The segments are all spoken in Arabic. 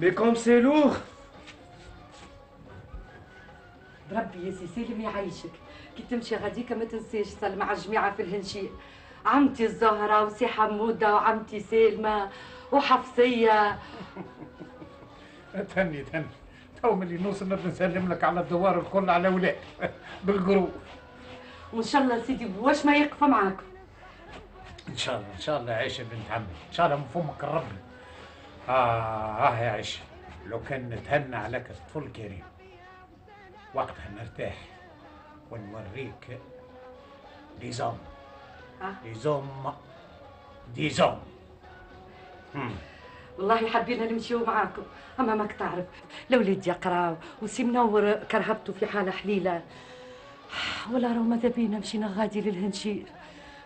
Mais comme c'est lourd. بربي يا سي سالم يعيشك كي تمشي غاديكا ما تنسيش سلم على الجماعة في الهنشير عمتي الزهرة وسي حمودة وعمتي سالمة وحفصية. تهني تهني تو ملي نوصل نبدا نسلم لك على الدوار الكل على ولاد. بال groupe. وإن شاء الله سيدي واش ما يقف معاكم إن شاء الله إن شاء الله عيشه بنت عمي. إن شاء الله من فمك الرب. آه آه يا عيشه لو كان نتهنى عليك طفل كريم وقتها نرتاح ونوريك des hommes آه. des hommes des hommes. والله حبينا نمشيو معاكم أما ماك تعرف الاولاد يقراو وسي منور كرهبته في حالة حليلة. ولا راهو ماذا بينا مشينا غادي للهنشير.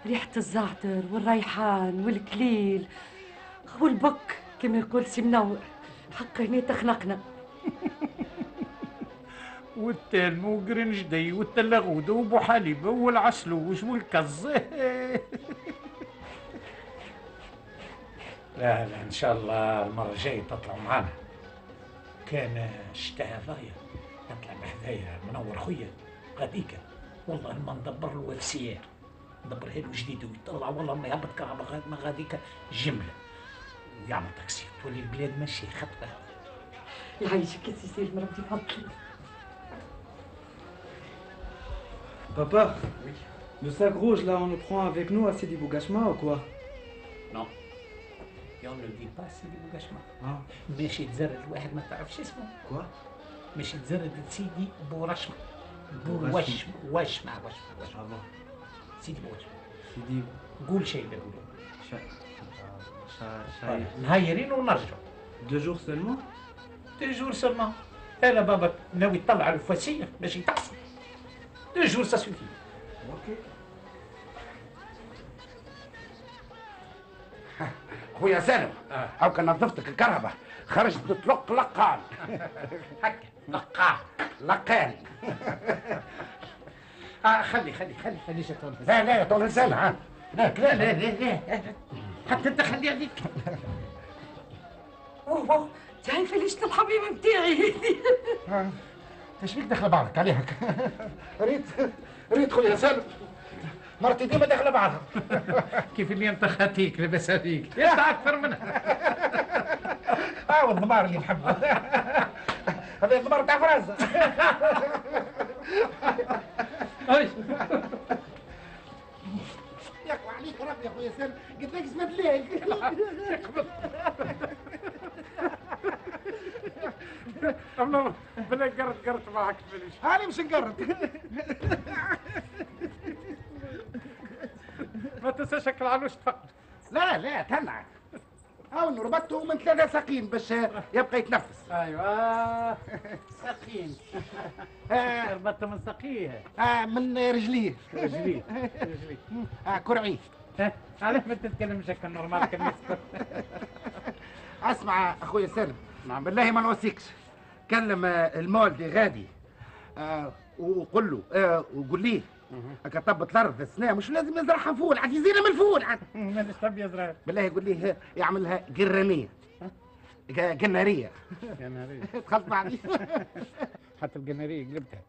ريحة الزعتر والريحان والكليل والبك. كما يقول سي منور حق هنا تخنقنا. والتلم وقرنجدي والتلغود وابو حليب والعسلوش والكز لا لا إن شاء الله المرة الجاية تطلعوا معانا. كان الشتاء ضايع تطلع بحذايا منور خويا غاديكا. والله ما ندبر له وفسيار ندبرها له جديد ويطلع والله ما يهبط كهرباء غاديكا. جملة. ويعمل تاكسي تولي البلاد ماشي خطره يعيشك يا سي سالم ربي يفضلك Papa Le sac rouge là, on le prend avec nous à Sidi Bougashma ou quoi Non. Et on ne le dit pas, c'est du bougachement. Ah. ماشي تزرد واحد ما تعرفش اسمه. Quoi ماشي تزرد سيدي بورشمة. بورشمة. بوشمة وشمة وشمة وشمة. Ah bon سيدي بوشمة. Sidi. قول شيء بقوله. Cha... طيب،. نهايرين ونرجعوا. Deux jours seulement دو جور سولمون. أنا بابا ناوي تطلع الفاسية ماشي تقصد. دو جور سا سوفي. Ok. خويا سالم هاو كان نظفتك الكهرباء خرجت تطلق لقان هكا لقاع. لقان آه خلي خلي خلي خلي شتون. لا لا يا طول ها هناك لا لا لا لا حتى انت خلي عليك. أوه تعرفي ليش الحبيبه بتاعي إيش بيك داخله بعضك؟ عليها ريت ريت خويا سالم. مرتي ديما داخله بعضها. كيف اللي أنت خاتيك لاباس عليك. انت أكثر منها. آه والضمار اللي نحبه. هذا الضمار تاع فرنسا. يقوى عليك ربي يا خويا سالم. قلت لك اسمه الليل الله بلا قرت قرت معك فلوس هاني مش نقرب ما تنساش اكل علوش تفقد لا لا تنع هاو ربطته من ثلاثة ساقين باش يبقى يتنفس. أيوه. سقين آه. ربطت من سقيه. آه من رجليه. رجلي رجلي آه كرعيه. علاش ما تتكلمش هكا نورمال كان أسمع أخويا سالم. نعم. بالله ما نوصيكش. كلم المولدي غادي. آه وقول له آه وقول ليه هكا طبت الأرض السنة مش لازم يزرعها فول عاد يزينها من الفول عاد. مانيش تبي يزرع. بالله يقول ليه يعملها قرانيه قناريه نهاري دخلت معي حتى القناريه قلبتها.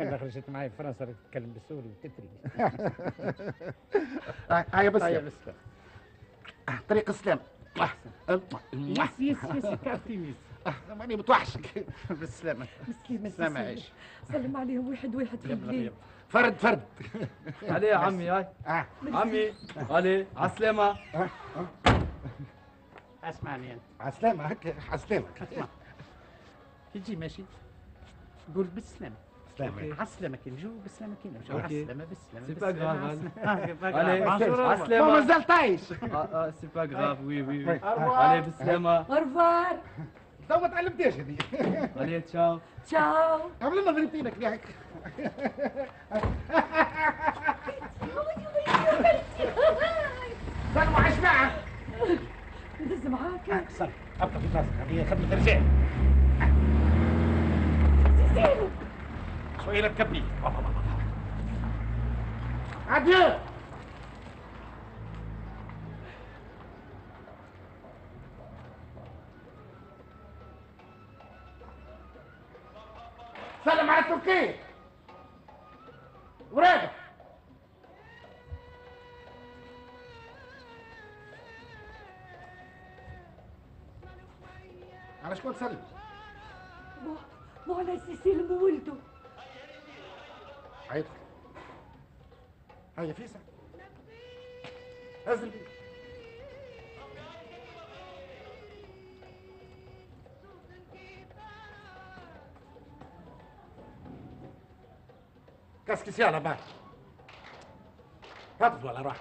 أنا خرجت معي في فرنسا تتكلم بالسوري وتتري. آه، هيا بس. هيا بس. آه، طريق السلام. آه، يس يس يس آه، ماني متوحشك. بالسلامة. مسلمة سلامة عيش سلم عليهم واحد واحد في فرد فرد. Allez, Ami, aïe. آه. Ami, allez, Aslema. أسمعني أنت. عسلامة هكا عسلامة. كي تجي ماشي. قول بالسلامة. سلامة. عسلامة كي نجو بالسلامة كي أوكي. عسلامة بالسلامة C'est pas grave, Allez, Allez, ما. مازال طايش. Ah, ah, c'est pas grave, oui, oui, oui. revoir. Allez, Bislema. أرفار تو ما تعلمتيش هذه Allez, ciao. تشاو عمل لنا ضربتينك ياك سلمى عايش معك ندز معاك. صار أبقى في راسك هذه خدمة رجال شوية لا تكبني عديو سلم على تركيا وراجع على شكون تسلم يلا بعد هبط ولا راح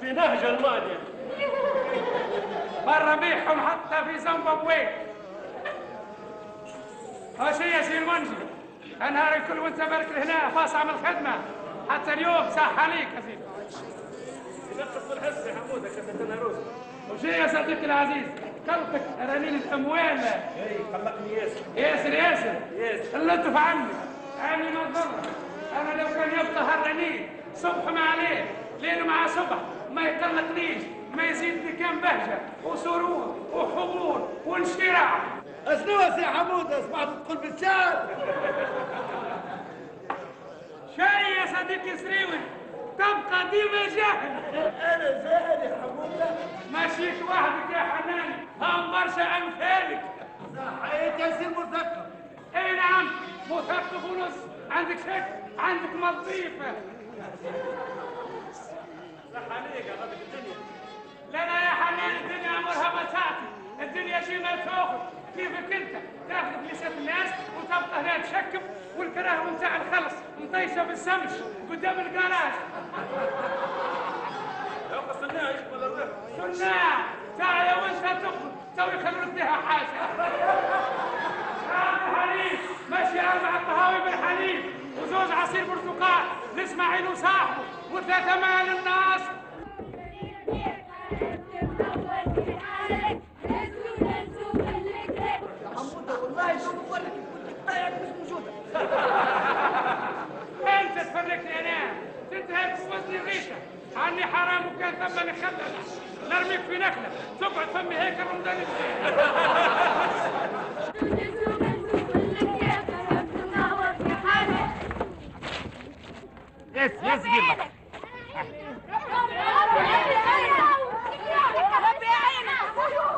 في نهج المانيا برا بيعهم حتى في زيمبابوي هاش يا سي المنجي. نهار الكل وانت بارك هنا فاص عمل خدمة حتى اليوم صح عليك يا سيدي. نقص الحس يا حمودة كتبنا روز وشي يا صديقي العزيز. قلبك رنين الاموال إي خلقني ياسر. ياسر ياسر. ياسر. في عني. عني ما أنا لو كان يبقى هالرنين صبح مع ليل ليل مع صبح ما يقلقنيش ما يزيدني كان بهجة وسرور وحضور وانشراح أشنو يا حمودة سمعت تقول بالشعر. شاي يا صديقي سريوي تبقى ديما جاهل. أنا جاهل يا حمودة ماشيك وحدك يا حنان هم برشا أمثالك. صحيت يا سي المثقف أي نعم مثقف ونص. عندك شك؟ عندك مضيفه يا غادة الدنيا لا يا حنان الدنيا ما تعطي الدنيا شي ما تاخذ كيفك انت تاخذ فلوسات الناس وتبقى هنا تشكب والكراهه نتاع الخلص. مطيشه بالسمش قدام الجراج لو قصناها يقبل الربح صناع وانت تخرج تو يخلوك بها حاجة حليب ماشي أربع قهاوي بالحليب وزوز عصير برتقال. لاسماعيل وصاحبه وثلاثة مال الناس. انت تفرقني أنا تنتهك في وزن الريشة. عني حرام وكان ثم نخلل. نرميك في نخلة. تقعد فمي هيك رمضان الزين يس يس جيبك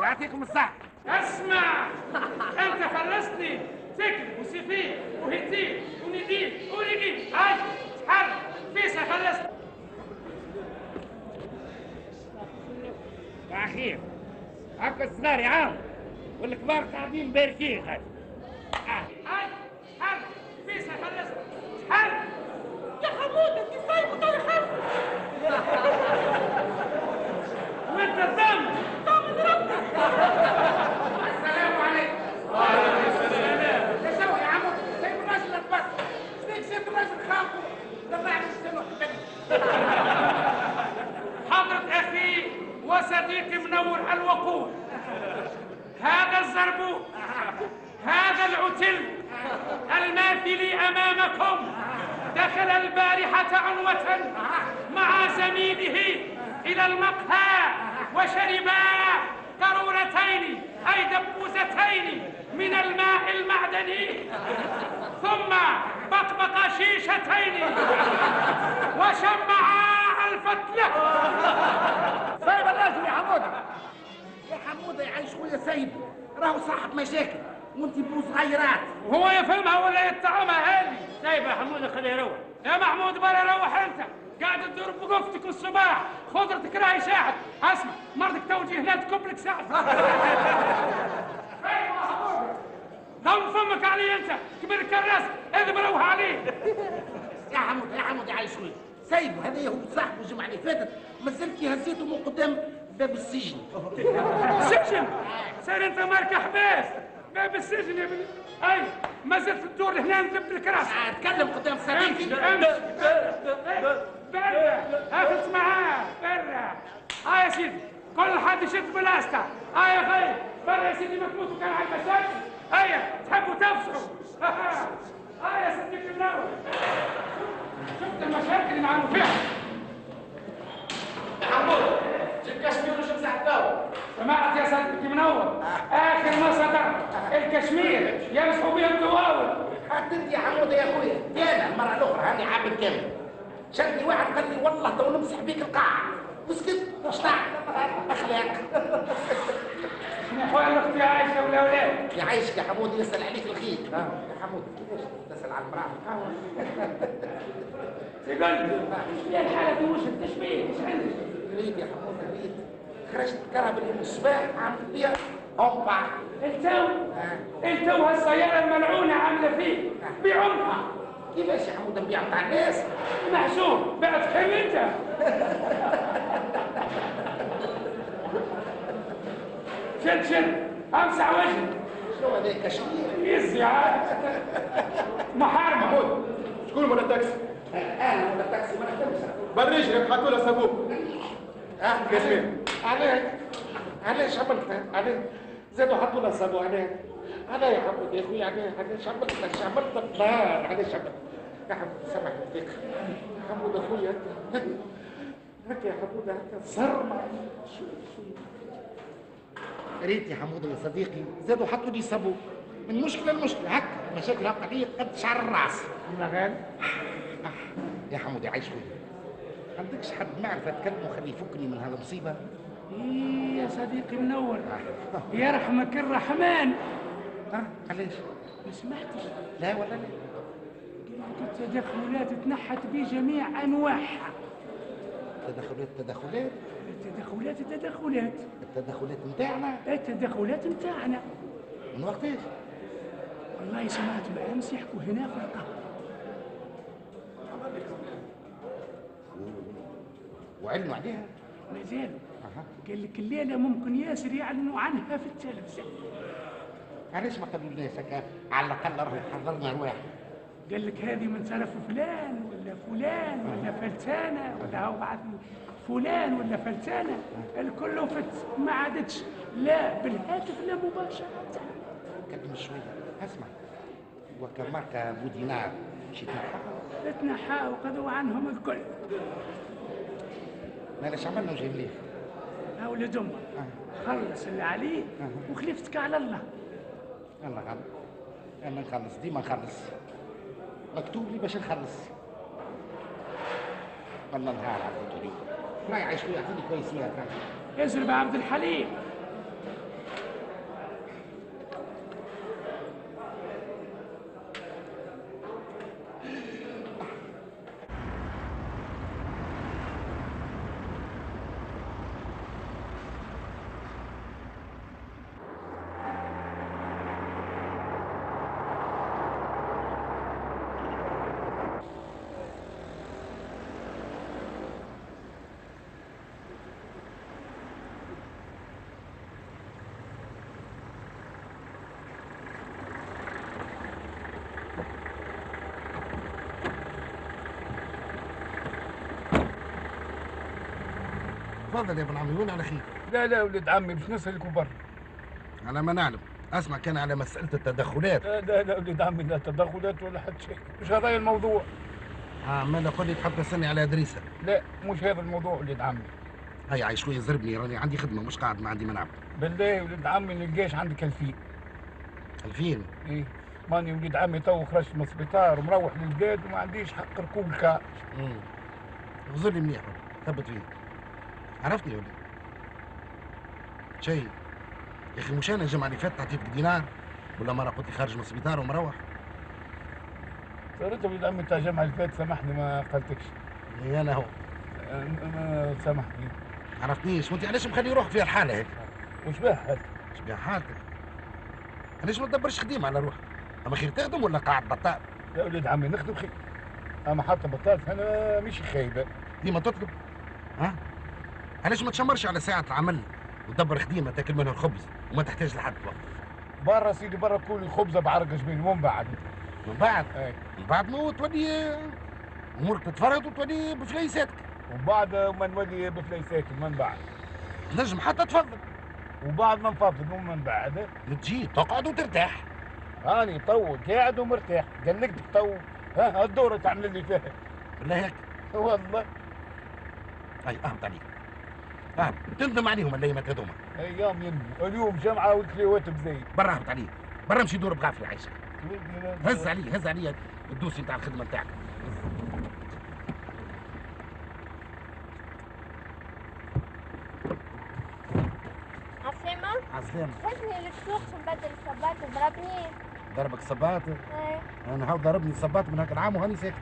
يعطيكم الصحة. أسمع. أنت خلصتني سكر وسفين وهتين وندين ونجيب هاي حر فيسا خلصت أخي هكا الصغار يعاون والكبار قاعدين باركين. هاي. هاي حر فيسا خلصت حر يا حموده كيف طيب حر وانت الدم دخل البارحة عنوة مع زميله إلى المقهى وشربا قارورتين أي دبوزتين من الماء المعدني ثم بطبق شيشتين وشمعا الفتلة. سايب الراجل يا حمودة. يا حمودة يعيش خويا سيد راهو صاحب مشاكل وانت بو صغيرات وهو يفهمها ولا يتطعمها؟ هذه يا حمود خليه يروح. يا محمود بلا روح انت. قاعد تدور بقفتك الصباح. خضرتك راهي شاحت. اسمع مرتك توجي هنا تكب لك ساعة. ضم فمك علي انت. كبير الكراس هذا بروح عليه يا حمود يا حمود يا شوي. سايبه هذا هو صاحبه الجمعة اللي فاتت. مازلت هزيته من قدام باب السجن. سجن؟ سير انت مالك حباس باب السجن يا ابني. اي ما زلت تدور هنا ندب الكراس اتكلم قدام صديقي. أمشي. برا اخذ معاه برا. ها يا سيدي كل حد يشد بلاستة. ها يا خي برا يا سيدي ما تموتوا كان على المشاكل هيا تحبوا تفسحوا ها يا صديقي منور شفت المشاكل اللي عملوا فيها حمود جيب كشمير وشوف ساعته سمعت يا صديقي منور اخر ما صدر الكشمير يمسحوا بهم الدواول حتى انت يا حمود يا اخويا أنا المرة الأخرى. هاني عامل كامل شدني واحد قال لي والله تو نمسح بيك القاعة. وسكت اشطع أخلاق. يا اخويا أختي عايشة والاولاد يعيشك يا حمود يسأل عليك الخير. يا حمود كيفاش تسال على المرأة. يقول لي الحاله في وجهك تشبيه إيش عندك؟ ريت يا حمود ريت. خرجت كرهب الصباح عملت بيها. أوبا. التو. التو هالسيارة الملعونة عاملة فيه بعمرها كيفاش يا حمود نبيع مع الناس محسوب. بعد كم أنت؟ شد شد أمسح وجهي شنو هذا كشمير؟ يزي عاد. محارمة شكون ولا تاكسي؟ أنا ولا تاكسي ما نخدمش بالرجل حكوا له سابوك آه كشمير. عليه علاش عملت؟ عليه زادوا حطوا صابو عليه عليه يا حمود يا اخويا عليه علاش عملت علاش عملت لا علاش عملت يا سامحني فيك يا حمود اخويا هكا يا حمود هكا صرمة. شوي شوي ريت يا حمود يا صديقي. زادوا حطوا لي صابو من مشكلة لمشكلة. هكا مشاكل هكا عليا قد شعر الراس. يا حمود يا عايش وين؟ عندكش حد معرفة تكلمه خليه يفكني من هذا المصيبة إيه يا صديقي منور. يرحمك الرحمن. ها؟ علاش ما سمعتش. لا ولا لا. التدخلات تنحت بجميع أنواعها. تدخلات تدخلات التدخلات التدخلات. التدخلات نتاعنا التدخلات نتاعنا من وقتاش؟ والله سمعت بالامس يحكوا هنا في القهوة. وعلموا عليها؟ ما زالوا أها. قال لك الليلة ممكن ياسر يعلنوا عنها في التلفزيون علاش ما قالوا لناش هكا؟ على الأقل راهو حضرنا ارواح قال لك هذه من طرف فلان ولا فلان ولا فلتانه ولا هو بعد فلان ولا فلتانه الكل فت ما عادتش لا بالهاتف لا مباشرة. كلم شوية. اسمع. ماركا أبو دينار مشيت نحقق تنحى وقضوا عنهم الكل. مالاش عملنا وجاي يا ولد أمك خلص اللي عليه وخلفتك على الله. يلا غلط أنا نخلص ديما نخلص. مكتوب لي باش نخلص. والله نهار على الفطوري راي عايش شوية اعطيني كويس فيها يزرب عبد الحليم. تفضل يا ابن عمي وين على خير. لا لا ولد عمي مش نسألكوا برا. على ما نعلم. أسمع كان على مسألة التدخلات. لا لا لا ولد عمي لا تدخلات ولا حد شيء. مش هذا الموضوع. آه ما قول لي تحب تسالني على أدريسة. لا مش هذا الموضوع ولد عمي. هيا عايش شوية زربني راني عندي خدمة مش قاعد ما عندي منعم بالله ولد عمي نلقاش عندك الفيل. الفين إيه. ماني ولد عمي تو خرجت من السبيطار ومروح للبلاد وما عنديش حق ركوب الكار امم غزر لي مليح ثبت فيه عرفتني يا ولد شيء. يا أخي مش أنا الجمعه اللي فاتت عطيتك دينار؟ ولا مرة قلت لي خارج من السبيطار ومروح؟ صرت ولد عمي تاع الجامعة اللي فات سامحني ما قلتكش إيه أنا هو. أنا سامحني. عرفتنيش وانت علاش مخلي روحك في الحالة هيك؟ وش باه هذا إيش بيها حالتك؟ علاش ما تدبرش خديمة على روحك؟ أما خير تخدم ولا قاعد بطال؟ يا ولد عمي نخدم خير أما حتى بطالت أنا مش خايبة. ديما تطلب. ها؟ علاش ما تشمرش على ساعة العمل وتدبر خديمة تاكل منها الخبز وما تحتاج لحد وقت برا سيدي برا كل خبزه بعرق جبين ومن بعد. من بعد؟ اي من بعد ما تولي أمورك تتفرد وتولي بفليساتك. ومن بعد ما نولي بفليسات ومن بعد. نجم حتى تفضل. وبعد ما نفضل ومن بعد. تجي تقعد وترتاح. هاني تو قاعد ومرتاح. قال لك تو. ها الدورة تعمل لي فيها. بالله هيك. والله. أي أهبط عليك. اهبط تندم عليهم الايامات هذوما أيام ينمو اليوم جمعة والكليونات بزيد برا اهبط عليك برا امشي دور بغافل عيشك هز علي هز علي ال dossier نتاع الخدمة نتاعك. عسلامة عسلامة هزني للسوق نبدل الصباط ضربني. ضربك الصباط إيه. أنا هاو ضربني الصباط من هاك العام وهاني ساكت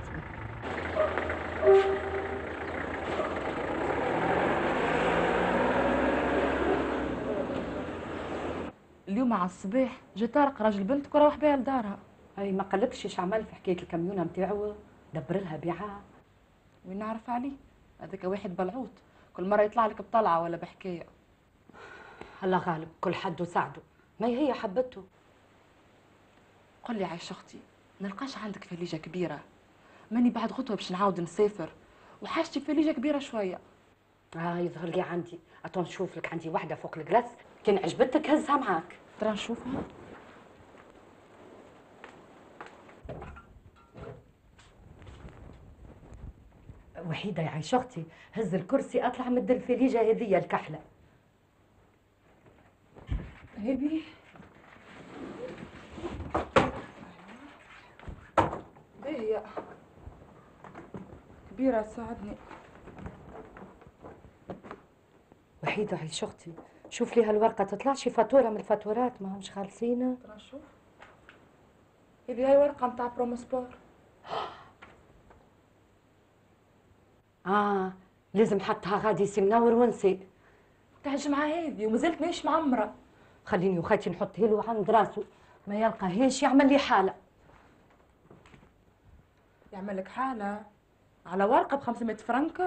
اليوم على الصباح جا طارق راجل بنتك وروح بها لدارها. أي ما قالكش إيش عمل في حكايه الكاميونه نتاعو دبر لها بيعها. وين نعرف عليه هذاك واحد بلعوط كل مرة يطلع لك بطلعة ولا بحكاية. الله غالب كل حد وساعده. ما هي حبته؟ قل لي عايش أختي نلقاش عندك فليجة كبيرة؟ ماني بعد غدوة باش نعاود نسافر. وحاجتي فليجة كبيرة شوية. آه يظهر لي عندي. اتو نشوف لك عندي واحدة فوق الجلاس كان عجبتك هزها معاك. ترى نشوفها وحيدة يا عايشه أختي هز الكرسي أطلع من الدلفليجه هذيا الكحلة. هبي. باهية كبيرة تساعدني. وحيدة عايشه أختي شوف لي هالورقة تطلعش فاتورة من الفاتورات ما همش خالصين ترى نشوف هبي هاي ورقة متاع Promosport. آه لازم حطها غادي سي منور ونسي تاع الجمعة هذه ومازلت ماهيش معمرة. خليني وخاتي نحطها له عند راسه ما يلقاهاش يعمل لي حالة. يعمل لك حالة؟ على ورقة ب 500 فرنك؟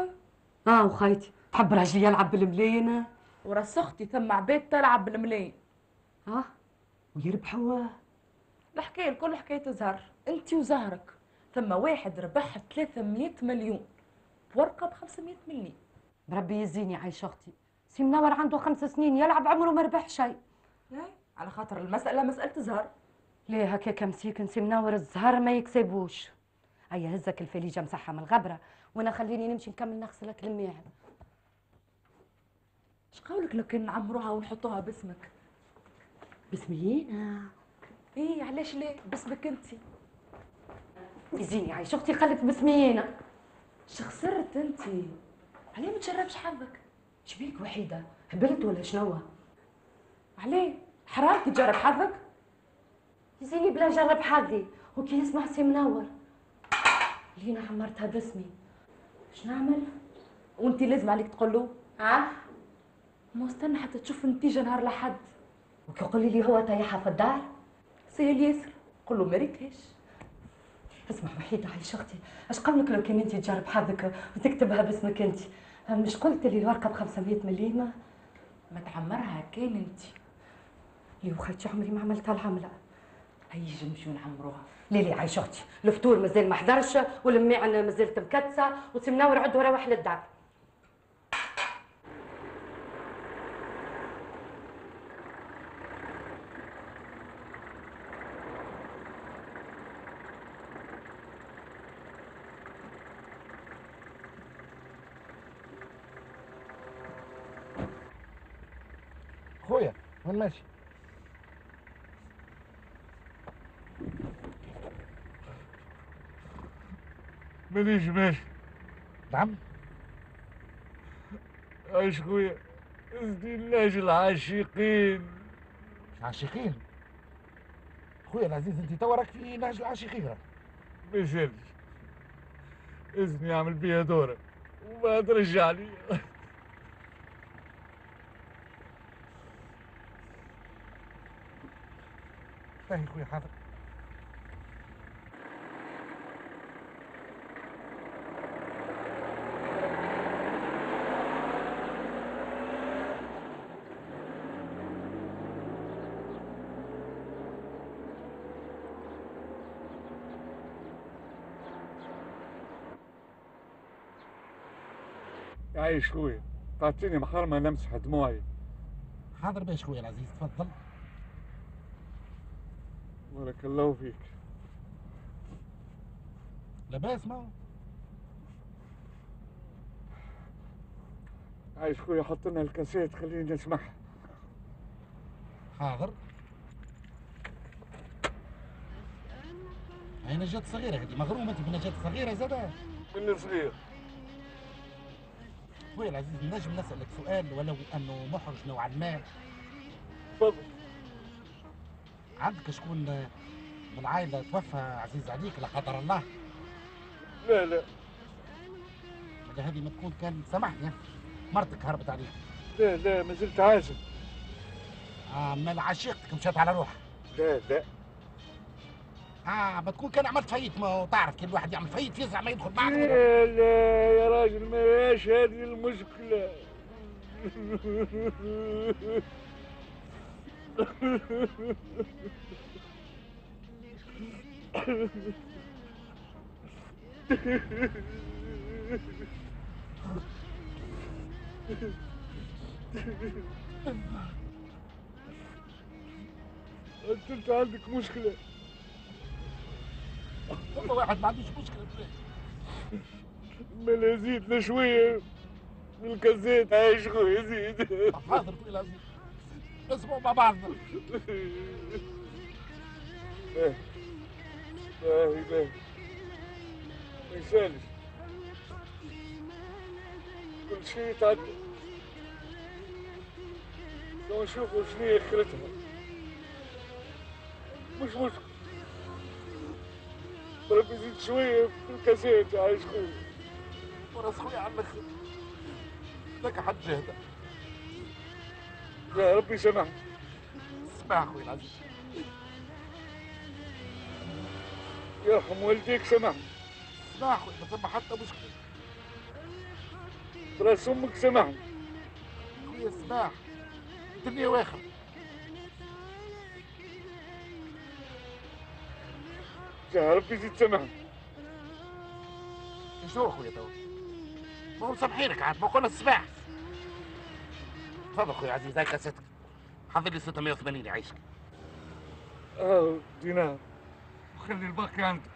آه وخايتي تحب راجلي يلعب بالملايين وراس أختي ثم عباد تلعب بالملايين. آه ويربحوا الحكاية الكل حكاية زهر. انت وزهرك. ثم واحد ربح 300 مليون. بورقة ب 500 مليون. بربي يزيني عايشه أختي. سي منور عنده خمس سنين يلعب عمره ما ربح شيء؟ على خاطر المسألة مسألة زهر. ليه هكاك مسيكن سي منور الزهر ما يكسبوش. هيا هزك الفليجة مسحها من الغبرة. وأنا خليني نمشي نكمل نغسلك الماعن. اش قولك لو كان نعمروها ونحطوها باسمك؟ بسميين إيه علاش ليه؟ باسمك انت. يزيني عايشه أختي خلت بسميين اش خسرت انت. عليه ما تجربش حظك. شبيك وحيدة؟ هبلت ولا شنو؟ عليه حرام كي تجرب حظك؟ يزيني بلا جرب حظي. وكي يسمع سي منور. لينا عمرتها باسمي. اش نعمل؟ وانت لازم عليك تقول له. آه. ما استنى حتى تشوف النتيجة نهار لحد وكي يقول لي هو طيحها في الدار؟ سهل ياسر قول له ما ريتهاش اسمع وحيدة عايشة أختي اش قولك لو كان انت تجرب حظك وتكتبها باسمك انت؟ مش قلت لي الورقة ب 500 مليم ما تعمرها كان انت. لي وخيتي عمري ما عملتها العملة. هيجي نمشيو نعمروها؟ ليه عايشة أختي. الفطور مازال ما حضرش والماعن مازالت مكتسة وسي منور عد وروح للدار خويا وين ماشي. مانيش ماشي نعم. إيش خويا. اللاج العاشقين. عاشقين؟ خويا العزيز انت توا راك في نهج العاشقين ما يسالش اذني اعمل بيها دورة وما ترجع لي. باهي خويا حاضر. عايش خويا تعطيني محرمة نمسح دموعي حاضر باش خويا العزيز تفضل. بارك الله فيك. لاباس ما عايش خويا حط لنا الكاسيت خليني نسمعها حاضر. هاي نجاة صغيرة هذه مغرومة انت بنجاة صغيرة زادة من صغير. خويا العزيز نجم نسألك سؤال ولو أنه محرج نوعا ما. تفضل. عندك شكون من العائلة توفى عزيز عليك لا قدر الله. لا لا. هذه ما تكون كان سامحني مرتك هربت عليك. لا لا ما زلت عازم. آه من عشيقتك مشات على روحها لا لا. آه ما تكون كان عملت فايت ما هو تعرف كل واحد يعمل فايت يزعم ما يدخل معك لا لا يا راجل ما هياش هذه المشكلة. أنت انت عندك مشكلة. والله واحد ما عندوش ما زيدنا شوية. من الكاسيت عايش خويا زيد حاضر خويا العزيز اسمعوا مع بعضنا باهي باهي باهي ما يسالش كل شيء يتعدى. لو نشوفوا شنو هي اخرتها مش مشكل. ربي يزيد شوية في الكاسيت عايش خويا. وراس خويا الآخر لك حد جهده يا ربي يسامحك اسمع خويا العزيز يرحم والديك سامحني اسمع خويا ما ثم حتى مشكلة براس أمك سامحني خويا اسمع الدنيا واخر يا ربي يزيد سامحني شنو خويا تو ما هو مسامحينك عاد ما قلنا الصباح تفضل خويا عزيز هاي كاسيتك حضر لي 680 يعيشك آه دينار. وخلي الباقي عندك.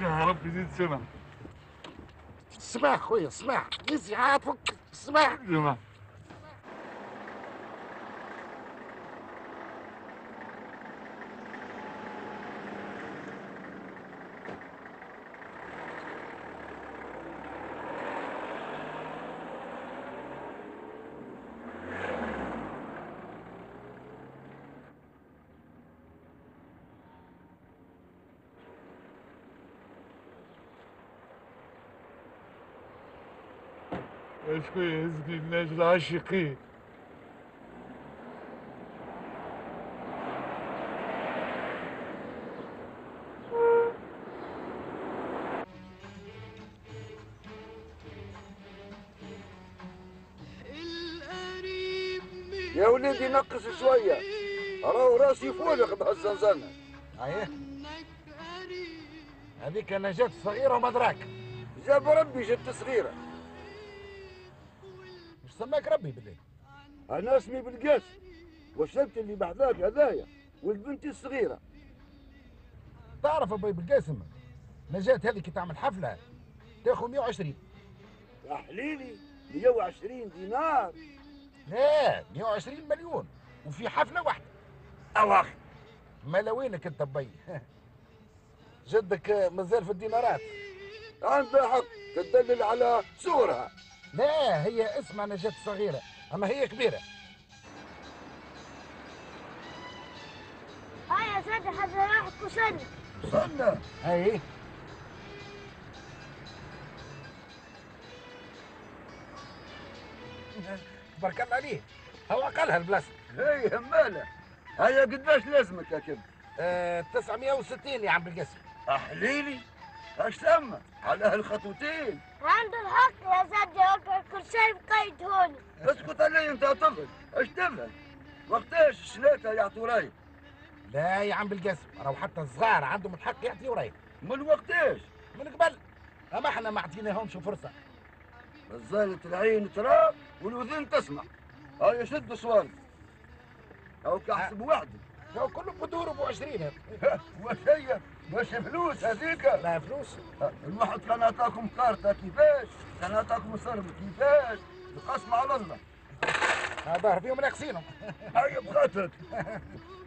يا ربي يزيد سمع. اسمع خويا اسمع. نسي عاد فك. اسمع. جماعة يا شوية هزني الناس العاشقين يا وليدي نقص شوية. راهو راسي فولق بهالزنزانة أيه. هذيك نجاة صغيرة وما دراك جاب ربي جت صغيرة. مش سماك ربي بالله أنا اسمي بالقاس وشبت اللي بحذاك هذايا والبنت الصغيرة. تعرف أبوي بالقاسم نجاة هذه كي تعمل حفلة. تاخذ 120 يا حليلي 120 دينار. لا 120 مليون. وفي حفلة واحدة. أواخ ملاوينك أنت بي جدك مازال في الدينارات عندها حق. تدلل على صورها. لا هي اسمها نجاة صغيرة أما هي كبيرة. هاي يا سيدي حتى راح كسرني وصلنا اي تبارك الله عليه هو اقلها البلاصه هي همالة هيا قداش لازمك يا كبد؟ آه 960 يا عم بالقاسم أحليلي. اش ثم على هالخطوتين عنده الحق يا وكل كل شيء بقيد هوني اسكت علي أنت يا طفل اش تفهم وقتاش الشلاكة يعطوا راي لا يا عم بالقاسم راهو حتى الصغار عندهم الحق يعطيوا راي من وقتاش من قبل. أما إحنا ما عطيناهمش فرصة. الزالة العين ترى والأذن تسمع. هيا شد صوارد أو كحسب وحدك هو كله بدور أبو 20 واش هي واش فلوس هذيك؟ لا فلوس. الواحد كان عطاكم كارتة كيفاش؟ كان عطاكم صرم كيفاش؟ القسم على الله. ظهر فيهم ناقصينهم هيا بخاطرك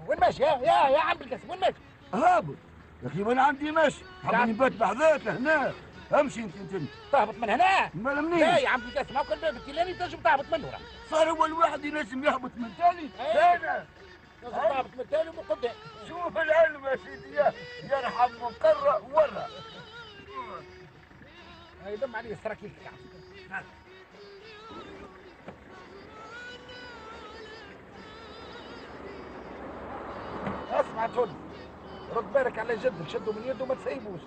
وين ماشي؟ يا يا يا عم بالقاسم وين ماشي؟ هابط. يا أخي وأنا عندي ماشي؟ حابب نبات بحذاك هنا. امشي انت انت. تهبط من هنا؟ ما لا يا عم بالقاسم هاو كل باب التيلاني تنجم تهبط منه صار هو الواحد ينجم يهبط من إيه. أنا تنجم تهبط من التالي ومن قدام. شوف العلم يا سيدي يرحم من قرة ورا. هاي دم عليه عم اسمع تون رد بالك على جدك شده من يده ما تسيبوش.